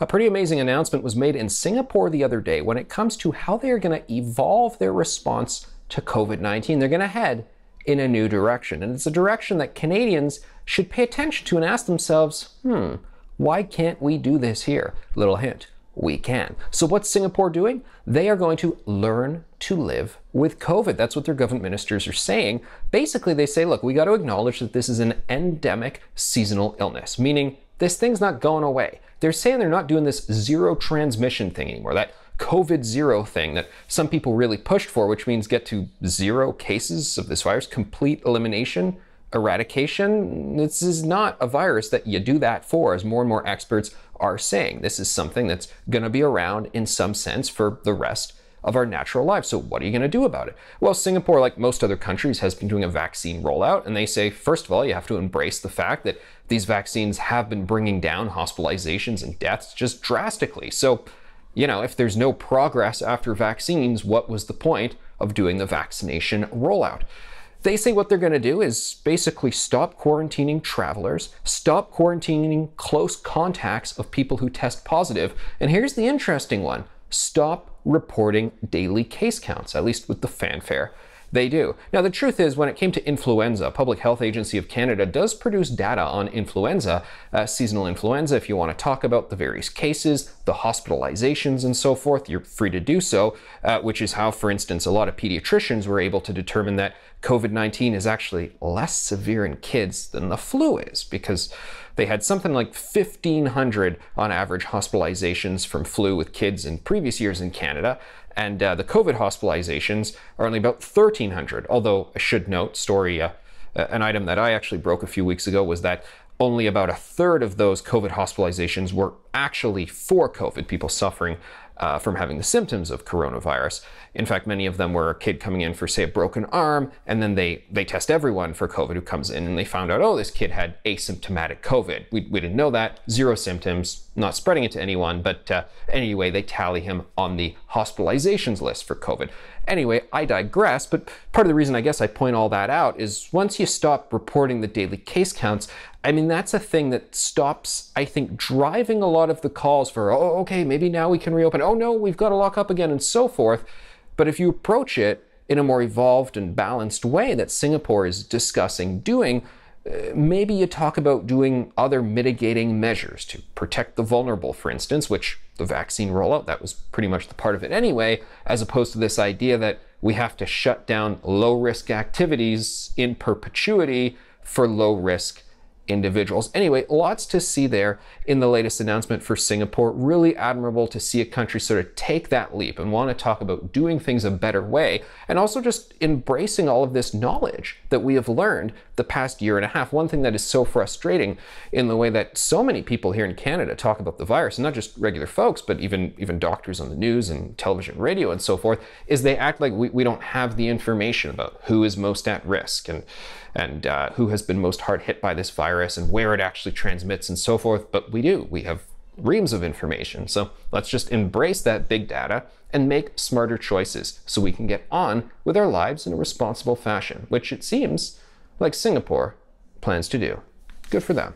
A pretty amazing announcement was made in Singapore the other day when it comes to how they are going to evolve their response to COVID 19. They're going to head in a new direction. And it's a direction that Canadians should pay attention to and ask themselves, hmm, why can't we do this here? Little hint we can. So, what's Singapore doing? They are going to learn to live with COVID. That's what their government ministers are saying. Basically, they say, look, we got to acknowledge that this is an endemic seasonal illness, meaning this thing's not going away. They're saying they're not doing this zero transmission thing anymore, that COVID zero thing that some people really pushed for, which means get to zero cases of this virus, complete elimination eradication. This is not a virus that you do that for, as more and more experts are saying. This is something that's going to be around in some sense for the rest of our natural lives. So, what are you going to do about it? Well, Singapore, like most other countries, has been doing a vaccine rollout, and they say, first of all, you have to embrace the fact that these vaccines have been bringing down hospitalizations and deaths just drastically. So, you know, if there's no progress after vaccines, what was the point of doing the vaccination rollout? They say what they're going to do is basically stop quarantining travelers, stop quarantining close contacts of people who test positive, and here's the interesting one stop reporting daily case counts, at least with the fanfare they do. Now, the truth is, when it came to influenza, Public Health Agency of Canada does produce data on influenza, uh, seasonal influenza. If you want to talk about the various cases, the hospitalizations, and so forth, you're free to do so, uh, which is how, for instance, a lot of pediatricians were able to determine that COVID 19 is actually less severe in kids than the flu is, because they had something like 1,500 on average hospitalizations from flu with kids in previous years in Canada. And uh, the COVID hospitalizations are only about 1,300. Although I should note, story, uh, an item that I actually broke a few weeks ago was that only about a third of those COVID hospitalizations were actually for COVID, people suffering uh, from having the symptoms of coronavirus. In fact, many of them were a kid coming in for, say, a broken arm, and then they, they test everyone for COVID who comes in, and they found out, oh, this kid had asymptomatic COVID. We, we didn't know that, zero symptoms, not spreading it to anyone, but uh, anyway, they tally him on the hospitalizations list for COVID. Anyway, I digress, but part of the reason I guess I point all that out is once you stop reporting the daily case counts, I mean, that's a thing that stops, I think, driving a lot of the calls for, oh, okay, maybe now we can reopen. Oh, no, we've got to lock up again, and so forth. But if you approach it in a more evolved and balanced way that Singapore is discussing doing, uh, maybe you talk about doing other mitigating measures to protect the vulnerable, for instance, which the vaccine rollout, that was pretty much the part of it anyway, as opposed to this idea that we have to shut down low risk activities in perpetuity for low risk individuals. Anyway, lots to see there in the latest announcement for Singapore. Really admirable to see a country sort of take that leap and want to talk about doing things a better way and also just embracing all of this knowledge that we have learned the past year and a half. One thing that is so frustrating in the way that so many people here in Canada talk about the virus, and not just regular folks, but even, even doctors on the news and television, radio, and so forth, is they act like we, we don't have the information about who is most at risk and and uh, who has been most hard hit by this virus and where it actually transmits and so forth. But we do. We have reams of information. So let's just embrace that big data and make smarter choices so we can get on with our lives in a responsible fashion, which it seems like Singapore plans to do. Good for them.